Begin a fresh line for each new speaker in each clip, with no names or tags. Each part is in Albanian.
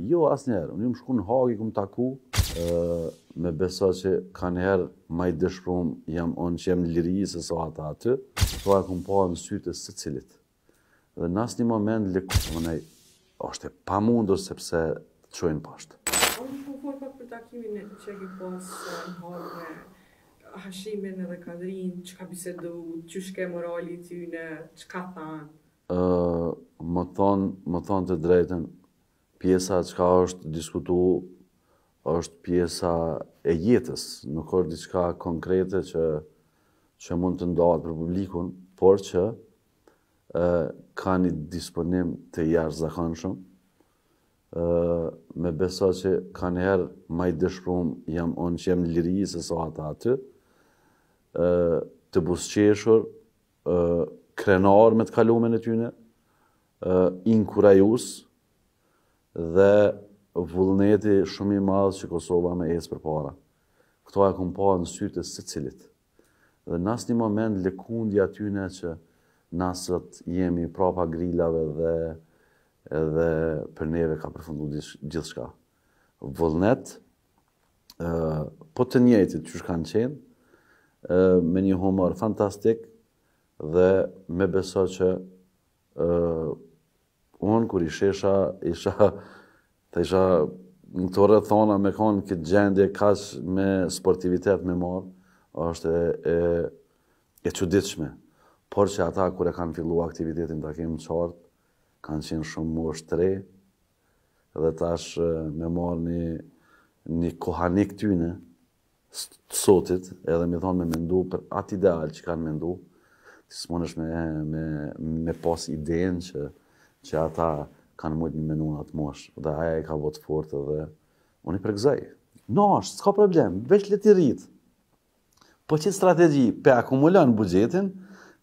Jo asnjëherë, unë jam shku në Hagë, jum taku, më beso që kanjëherë ma i dëshprum jam unë që jam n'liri se sa ata aty, po e kum pa në sytë e secilit. Dhe në asnjë moment lëku, unë e, është e pa mundur sepse të çojnë peshë.
A mun po folim pak për takimin që e ke pas në Hagë me Hashimin edhe Kadrin, çka bisedu, qysh ke morali tyne, çka thanë?
Ë, me thonë, me thonë të drejtën, pjesa çka është diskutu është pjesa e jetës, nuk është diçka konkrete që mund të ndahet për publikun, por që ë kanë një disponim të jashtëzakonshëm. ë më beso që kanjëherë më i dëshpëruar jam unë që jam në liri se sa ata aty. ë të buzëqeshur, krenarë me të kalumen e tyne, inkurajues dhe vullneti shumë i madh që Kosova me ecë përpara. Këto e kom parë në sytë e secilit. Dhe në asnjë moment lëkundje të tyne që na sot jemi prapa grillave dhe edhe për neve ka përfundu gjithçka. vullnet, po të njëjtit qysh kanë qenë, me një humor fantastik dhe më beso që unë kur i shesha, isha, thosha në këto rrethana me konë n'këtë gjendje kaq me sportivitet me marrë, është e, e, e çuditshme. Por që ata kur e kanë fillu aktivitetin të kemë qartë, kanë qenë shumë n'moshë t're, Dhe tash me marrë një, një kohanik t'tyne, të sotit, edhe m'i thonë me mendu për atë ideal që kanë mendu, ti s'munesh me, me, me pas idenë që, që ata kanë mujtë me mendu në atë moshë, dhe ajo i ka mbajtë fort edhe, unë i përgëzoj. N'ashtu, s'ka problem, veç le t'i rrit. Po çit strategji pe akumulon buxhetin,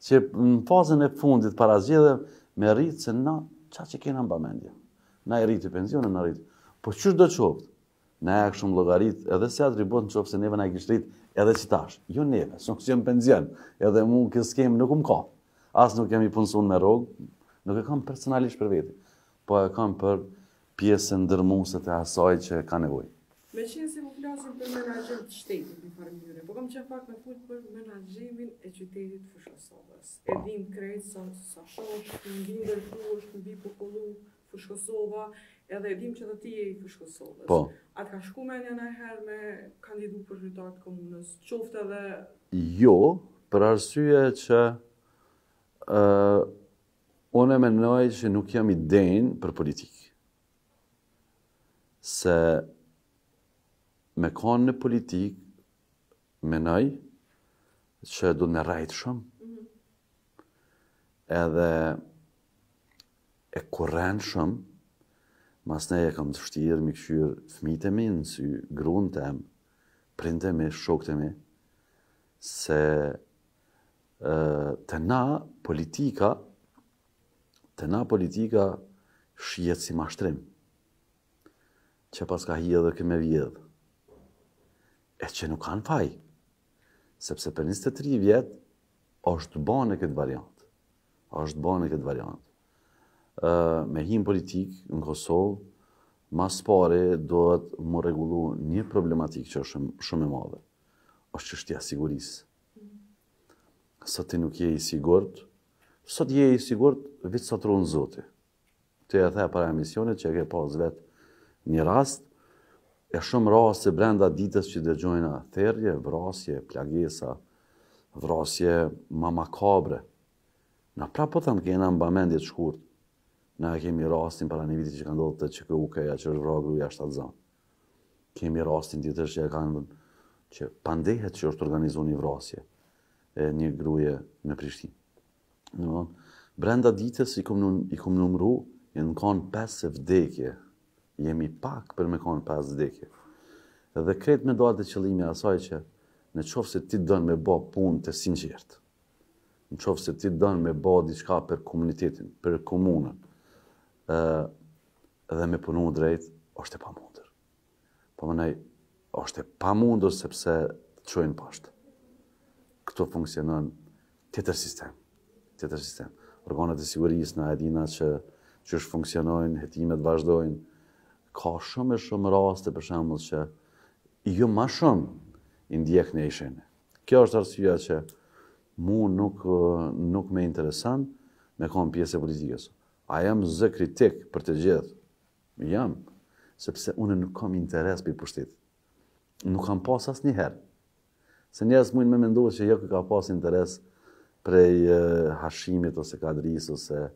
që në fazën e fundit para zgjedhjeve, me rritë se na, qashtu kena me mbajtë n'mendje. Na i rriti pensionet, na rriti. Po qysh do qoftë, na e kishim llogaritë, edhe se atë ribot në qoftë se neve na e kishte rritë, edhe që tash, jo neve, se nuk jam n'pension, edhe mu në kësë kemë nuk më ka. As nuk jam i punësun me rogë, nuk e kam personalisht për veti, po e kam për pjesën dërrmuese të asaj që ka
nevojë. Meqenëse po flasim për menaxhim të shtetit njëfarë mënyre, po kam qejf pak me fol për menaxhimin e qytetit Fushë-Kosovës. E dimë krejt sa sa shumë është mbi ndërtu, është mbi popullu Fushë-Kosova, edhe e dimë që edhe ti je i Fushë-Kosovës.
Po.
A të ka shku menja ndonjëherë me kandidu për kryetar të komunës, qoftë edhe
Jo, për arsye që ë Unë mendoj që nuk jam i denjë për politikë. Se me kan në politikë, menoj që do me rrejtë shumë, mhm. edhe e urrej shumë, Masnej e kam të vshtirë, m'i kqyr fmit e mi, në sy grun teme, prindt e mi, shokët e mi, se Te na politika, te na politika shihet si mashtrim, që paska hi edhe ki me vjedhë, e që nuk kanë faj, sepse për 23 vjetë, është banë në këtë variant, është banë në këtë variant. Me hi n'politikë në Kosovë, ma s'pari dohet me u rregullu një problematikë që është shumë e madhe, është çështja e sigurisë. Sot ti nuk je i sigurt, sot je i sigurt, veç sa të run Zoti. Ti edhe para emisionit që e ke pas vet një rast, e shumë raste brenda ditës që dëgjojna therje, vrasje, plagesa, vrasje ma makabre. Na pra po tham kena mbamendje të shkurt, na e kemi rastin para një viti që ka ndodhë te QKUK-ja që është vra gruja shtatzanë. Kemi rastin tjetër që e kanë vënë që pandehet që është organizu një vrasje e një gruje në Prishtinë. Domethënë brenda ditës i kumë i kumë numru, i kanë 5 vdekje, jemi pak për me kan 5 vdekje. Dhe krejt me dalë te qëllimi i asaj që në qoftë se ti don me ba punë të sinqertë, në qoftë se ti don me ba diçka për komunitetin, për komunën, dhe me punu drejt, është e pamundur. Po menoj, është e pamundur sepse të çojnë poshtë. Këtu funksionon tjetër sistem. Tjetër sistem. Organet e sigurisë na e dina qysh funksionojnë, hetimet vazhdojnë. Ka shumë e shumë raste për shembull që ju ma shumë i ndjekni se unë. Kjo është arsyeja që mu nuk, nuk më intereson me kon pjesë e politikës. A jam zë kritik për të gjithë? Jam, sepse unë nuk kam interes prej pushtetit. Nuk kam pas asnjëherë. Se njerëzit mujnë me mendu që jo ky ka pas interes prej Hashimit ose Kadrisë ose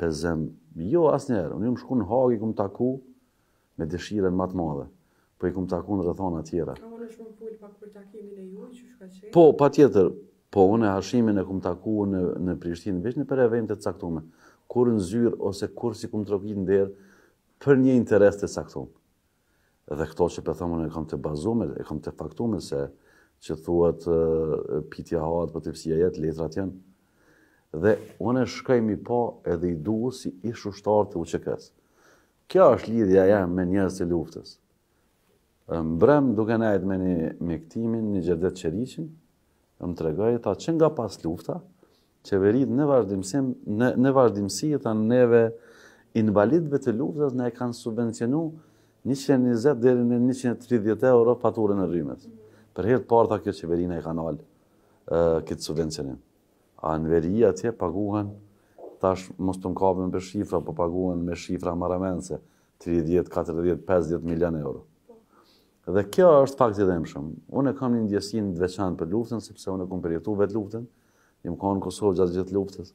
Pezem. Jo asnjëherë. Unë jam shku në Hagë, i kum taku me dëshirën ma t'madhe, po i kum taku n'rrethana tjera.
A mund me na fol pak për takimin e juaj, qysh ka qenë?
Po, patjetër, po unë Hashimin e kum taku në në Prishtinë, veç nëper evente të caktume, kurrë n'zyrë ose kurrë si kum trokit n'derë, për një interes te caktum. Dhe kto që pe thom unë e kam te bazume, e kam te faktume se që thuhet pitja hahet po tepsia jet, letrat janë. Dhe unë shkoj mi pa edhe i duhu si ish ushtar të UÇK-së. Kjo është lidhja jeme me njerëz të luftës. Mbrëm duke nejt me një mik timin, një Xhevdet Qeriqin, më tregoi, tha që nga pas lufta, qeverit në vazhdimësim, në, në vazhdimësi, tha neve invalidve të luftës, na e kanë subvencionu 120 deri në 130 euro faturën e rrymës. Për herë t'parë tha kjo qeveri na e ka nal këtë subvencionim. A në veri atje paguhen tash mos të m'kapin për shifra po paguhen me shifra marramendëse tridhjetë katërdhjetë pesëdhjetë milion euro dhe kjo është fakt i dhimbshëm unë kam një ndjesi të veçantë për luftën sepse unë e kam përjetu vetë luftën jam kanë në Kosovë gjatë gjithë luftës